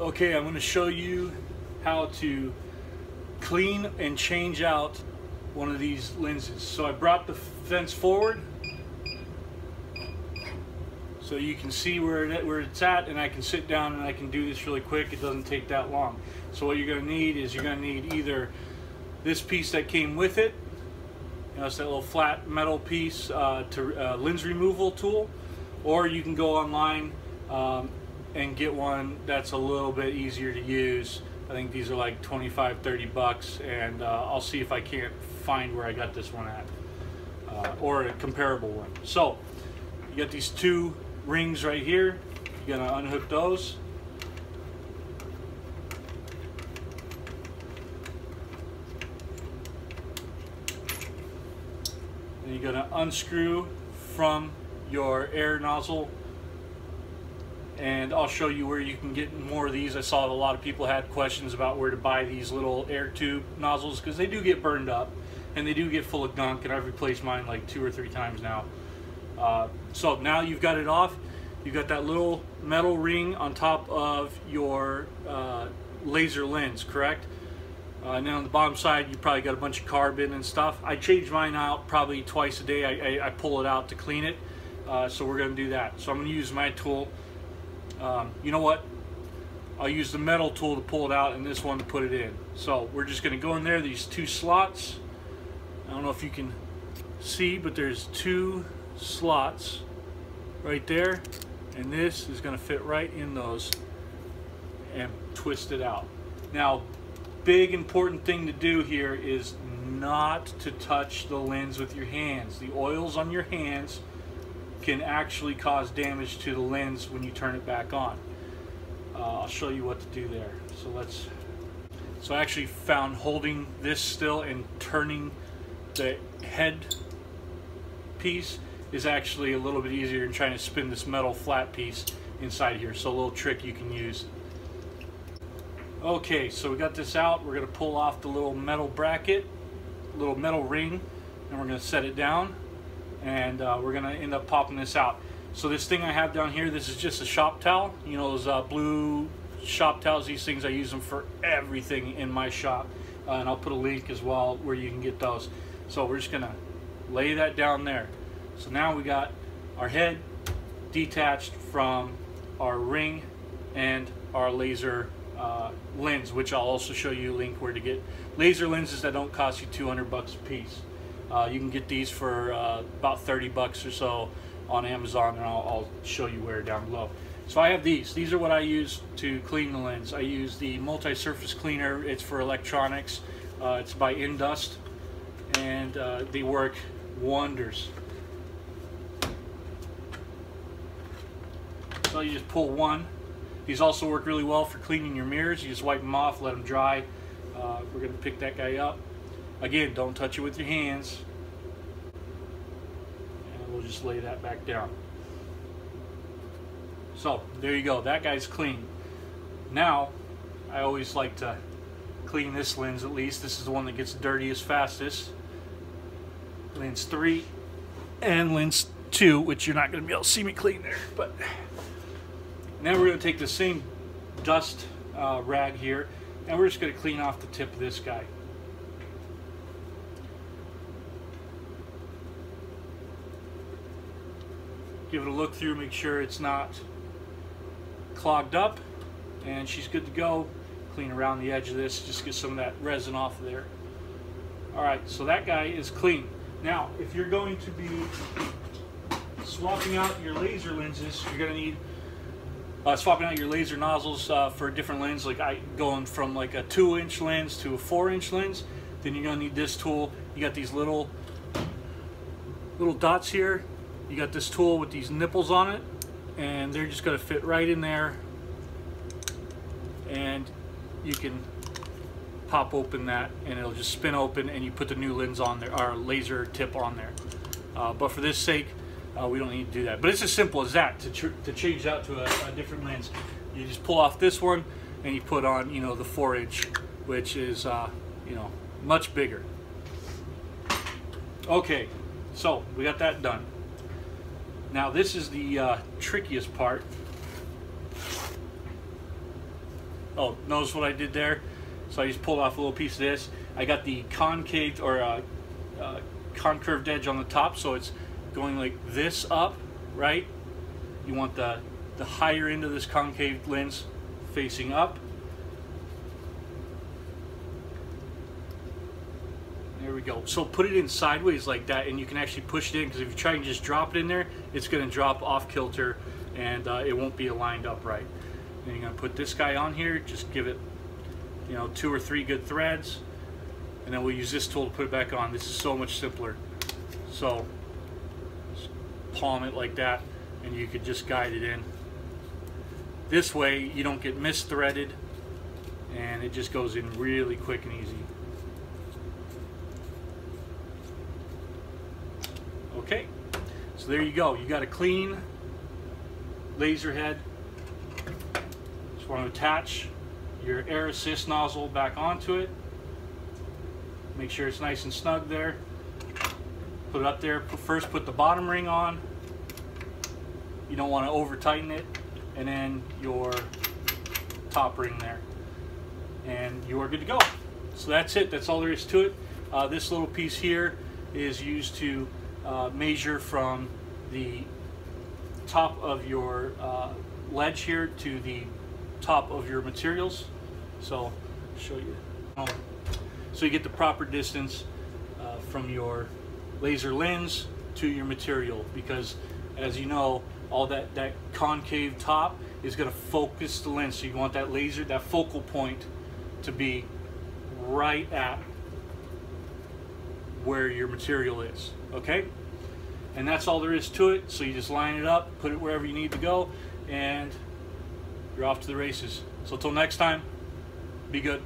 Okay, I'm going to show you how to clean and change out one of these lenses. So I brought the fence forward so you can see where, it, where it's at and I can sit down and I can do this really quick. It doesn't take that long. So what you're going to need is you're going to need either this piece that came with it, you know, it's that little flat metal piece uh, to uh, lens removal tool, or you can go online um, and get one that's a little bit easier to use. I think these are like 25, 30 bucks, and uh, I'll see if I can't find where I got this one at, uh, or a comparable one. So, you got these two rings right here. You're gonna unhook those. And you're gonna unscrew from your air nozzle and I'll show you where you can get more of these. I saw a lot of people had questions about where to buy these little air tube nozzles because they do get burned up and they do get full of gunk and I've replaced mine like two or three times now. Uh, so now you've got it off. You've got that little metal ring on top of your uh, laser lens, correct? Uh, and then on the bottom side, you probably got a bunch of carbon and stuff. I change mine out probably twice a day. I, I, I pull it out to clean it. Uh, so we're going to do that. So I'm going to use my tool. Um, you know what? I'll use the metal tool to pull it out and this one to put it in. So we're just going to go in there, these two slots. I don't know if you can see, but there's two slots right there. And this is going to fit right in those and twist it out. Now, big important thing to do here is not to touch the lens with your hands. The oils on your hands can actually cause damage to the lens when you turn it back on. Uh, I'll show you what to do there. So let's, so I actually found holding this still and turning the head piece is actually a little bit easier than trying to spin this metal flat piece inside here. So a little trick you can use. Okay, so we got this out. We're gonna pull off the little metal bracket, little metal ring, and we're gonna set it down and uh, we're gonna end up popping this out. So this thing I have down here, this is just a shop towel. You know those uh, blue shop towels, these things, I use them for everything in my shop. Uh, and I'll put a link as well where you can get those. So we're just gonna lay that down there. So now we got our head detached from our ring and our laser uh, lens, which I'll also show you a link where to get laser lenses that don't cost you 200 bucks a piece. Uh, you can get these for uh, about 30 bucks or so on Amazon and I'll, I'll, show you where down below. So I have these. These are what I use to clean the lens. I use the multi-surface cleaner. It's for electronics. Uh, it's by Endust and uh, they work wonders. So you just pull one. These also work really well for cleaning your mirrors. You just wipe them off, let them dry. Uh, we're going to pick that guy up. Again, don't touch it with your hands. And we'll just lay that back down. So, there you go. That guy's clean. Now, I always like to clean this lens at least. This is the one that gets dirtiest fastest. Lens 3 and lens 2, which you're not going to be able to see me clean there. But now we're going to take the same dust uh, rag here and we're just going to clean off the tip of this guy. Give it a look through, make sure it's not clogged up, and she's good to go. Clean around the edge of this, just get some of that resin off of there. All right, so that guy is clean. Now, if you're going to be swapping out your laser lenses, you're gonna need uh, swapping out your laser nozzles uh, for a different lens, like I going from like a two inch lens to a four inch lens, then you're gonna need this tool. You got these little little dots here you got this tool with these nipples on it and they're just going to fit right in there. And you can pop open that and it'll just spin open and you put the new lens on there our laser tip on there. Uh, but for this sake uh, we don't need to do that. But it's as simple as that to, to change out to a, a, different lens. You just pull off this one and you put on you know the 4 inch which is uh, you know much bigger. Okay so we got that done now this is the uh, trickiest part. Oh, notice what I did there? So I just pulled off a little piece of this. I got the concave or uh, uh, concurved edge on the top, so it's going like this up, right? You want the, the higher end of this concave lens facing up. We go. So put it in sideways like that and you can actually push it in because if you try and just drop it in there, it's going to drop off kilter and uh, it won't be aligned upright. Then you're going to put this guy on here, just give it, you know, two or three good threads and then we'll use this tool to put it back on. This is so much simpler. So palm it like that and you could just guide it in. This way you don't get misthreaded and it just goes in really quick and easy. Okay, so there you go. You got a clean laser head. Just want to attach your air assist nozzle back onto it. Make sure it's nice and snug there. Put it up there. First put the bottom ring on. You don't want to over tighten it. And then your top ring there. And you are good to go. So that's it. That's all there is to it. Uh, this little piece here is used to uh, measure from the top of your uh, ledge here to the top of your materials. So show you. So you get the proper distance uh, from your laser lens to your material because as you know all that that concave top is going to focus the lens so you want that laser that focal point to be right at where your material is okay? And that's all there is to it so you just line it up put it wherever you need to go and you're off to the races. So until next time be good